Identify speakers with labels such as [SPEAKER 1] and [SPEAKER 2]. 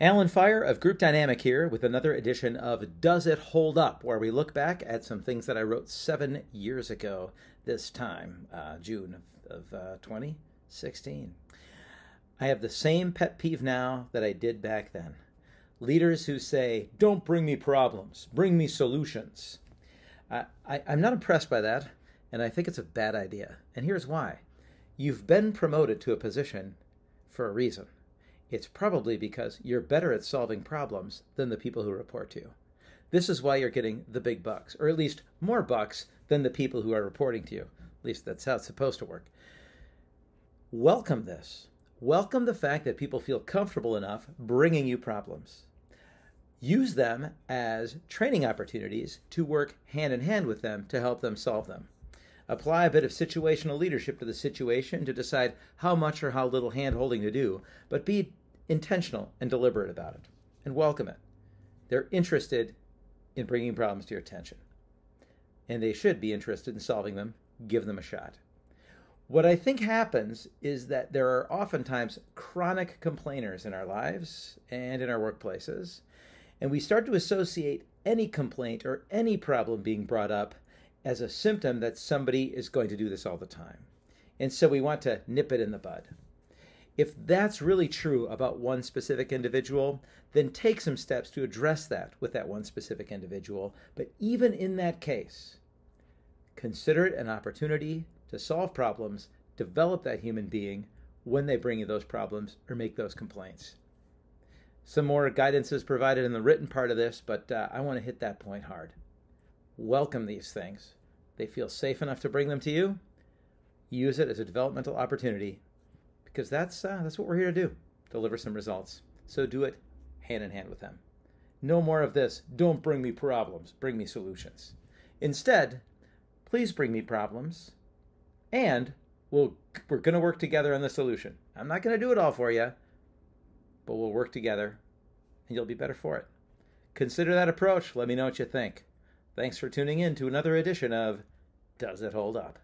[SPEAKER 1] Alan Feirer of Group Dynamic here with another edition of Does It Hold Up, where we look back at some things that I wrote seven years ago this time, uh, June of, of uh, 2016. I have the same pet peeve now that I did back then. Leaders who say, Don't bring me problems, bring me solutions. I, I, I'm not impressed by that, and I think it's a bad idea. And here's why you've been promoted to a position for a reason it's probably because you're better at solving problems than the people who report to you. This is why you're getting the big bucks, or at least more bucks than the people who are reporting to you. At least that's how it's supposed to work. Welcome this. Welcome the fact that people feel comfortable enough bringing you problems. Use them as training opportunities to work hand in hand with them to help them solve them. Apply a bit of situational leadership to the situation to decide how much or how little hand holding to do, but be intentional and deliberate about it and welcome it. They're interested in bringing problems to your attention, and they should be interested in solving them. Give them a shot. What I think happens is that there are oftentimes chronic complainers in our lives and in our workplaces, and we start to associate any complaint or any problem being brought up as a symptom that somebody is going to do this all the time. And so we want to nip it in the bud. If that's really true about one specific individual, then take some steps to address that with that one specific individual. But even in that case, consider it an opportunity to solve problems, develop that human being when they bring you those problems or make those complaints. Some more guidance is provided in the written part of this, but uh, I want to hit that point hard welcome these things. They feel safe enough to bring them to you. Use it as a developmental opportunity because that's uh, that's what we're here to do. Deliver some results. So do it hand in hand with them. No more of this. Don't bring me problems. Bring me solutions. Instead, please bring me problems, and we'll we're going to work together on the solution. I'm not going to do it all for you, but we'll work together, and you'll be better for it. Consider that approach. Let me know what you think. Thanks for tuning in to another edition of Does It Hold Up?